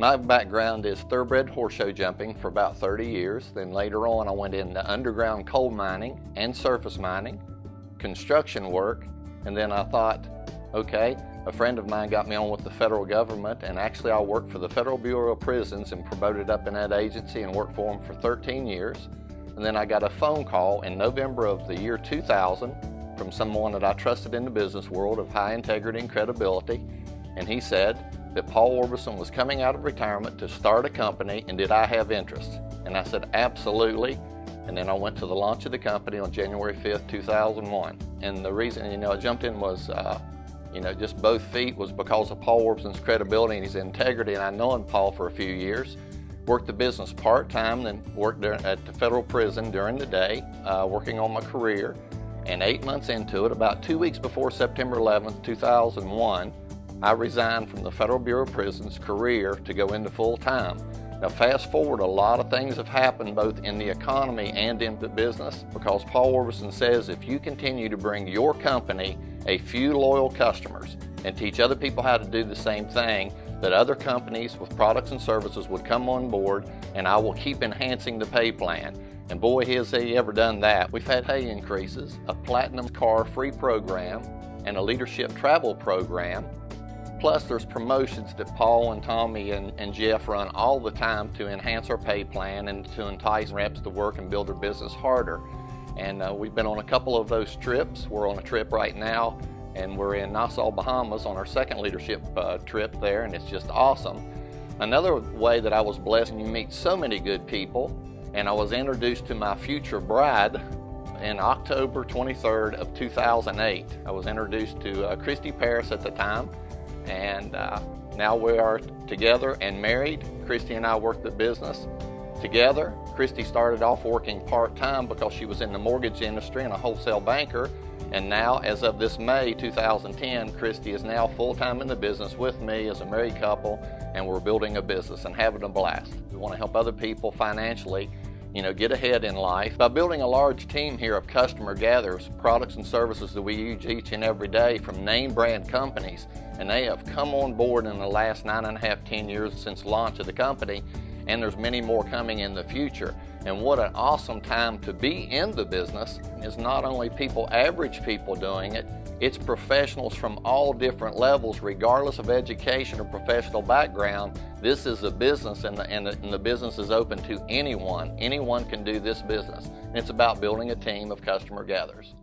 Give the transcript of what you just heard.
My background is thoroughbred horse show jumping for about 30 years. Then later on, I went into underground coal mining and surface mining, construction work, and then I thought, okay, a friend of mine got me on with the federal government, and actually, I worked for the Federal Bureau of Prisons and promoted up in that agency and worked for them for 13 years. And then I got a phone call in November of the year 2000 from someone that I trusted in the business world of high integrity and credibility. And he said that Paul Orberson was coming out of retirement to start a company and did I have interest? And I said, absolutely. And then I went to the launch of the company on January 5th, 2001. And the reason, you know, I jumped in was uh, you know, just both feet was because of Paul Orberson's credibility and his integrity, and I'd known Paul for a few years. Worked the business part-time, then worked at the federal prison during the day, uh, working on my career. And eight months into it, about two weeks before September 11th, 2001, I resigned from the Federal Bureau of Prisons career to go into full-time. Now fast forward, a lot of things have happened both in the economy and in the business because Paul Orberson says if you continue to bring your company a few loyal customers and teach other people how to do the same thing, that other companies with products and services would come on board and I will keep enhancing the pay plan. And boy, has he ever done that. We've had pay increases, a platinum car free program, and a leadership travel program Plus, there's promotions that Paul and Tommy and, and Jeff run all the time to enhance our pay plan and to entice reps to work and build their business harder. And uh, we've been on a couple of those trips. We're on a trip right now, and we're in Nassau, Bahamas on our second leadership uh, trip there, and it's just awesome. Another way that I was blessed, and you meet so many good people, and I was introduced to my future bride in October 23rd of 2008. I was introduced to uh, Christy Paris at the time, and uh, now we are together and married. Christy and I work the business together. Christy started off working part-time because she was in the mortgage industry and a wholesale banker. And now, as of this May 2010, Christy is now full-time in the business with me as a married couple, and we're building a business and having a blast. We want to help other people financially you know, get ahead in life. By building a large team here of customer gatherers, products and services that we use each and every day from name brand companies, and they have come on board in the last nine and a half, ten years since launch of the company, and there's many more coming in the future. And what an awesome time to be in the business is not only people, average people doing it, it's professionals from all different levels, regardless of education or professional background. This is a business, and the, and the, and the business is open to anyone. Anyone can do this business. And it's about building a team of customer gatherers.